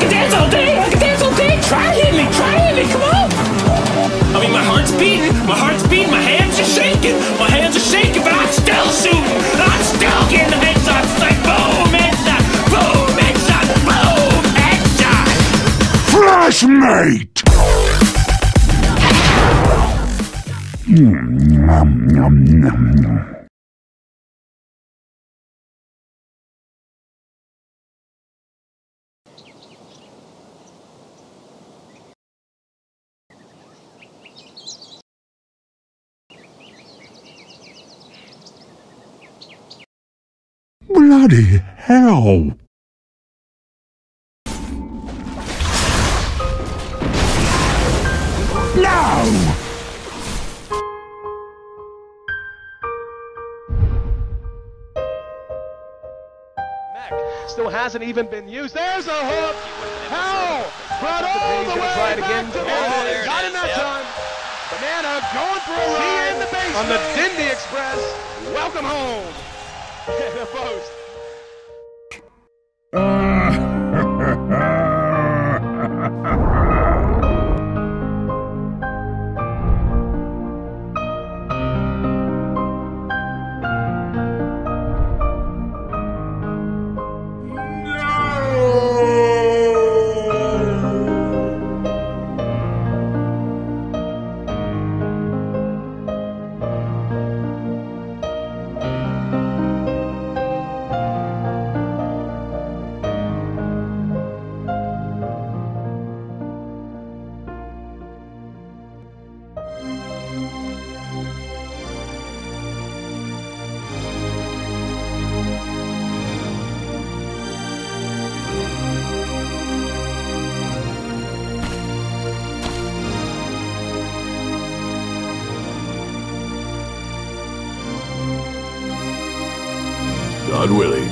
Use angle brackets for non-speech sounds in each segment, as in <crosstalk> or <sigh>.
can dance all day. I can dance all day. Try hit me. Try hit me. Come on. I mean, my heart's beating. My heart's beating. My hands are shaking. My hands are shaking, but I'm still shooting. I'm still getting the headshots. It's like boom, headshot. Boom, headshot. Boom, headshot. Flashmate. Mm, nom, nom, nom, nom. Bloody hell! No! Still hasn't even been used. There's a hook. How? Brought all the way try it back again. to Oh, Banana. there it Not in that yep. time. Banana going for a ride in the base on the lane. Dindy Express. Welcome home. <laughs> the post. God willing.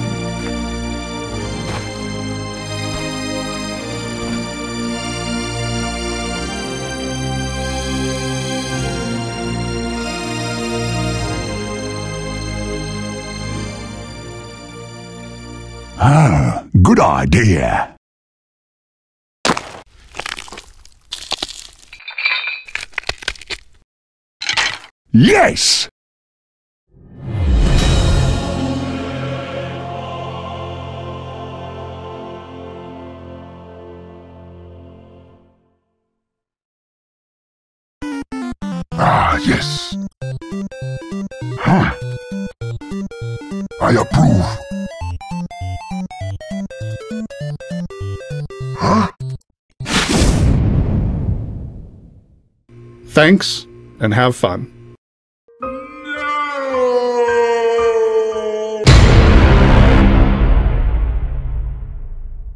Ah, good idea. Yes! Huh. I approve. Huh? Thanks, and have fun.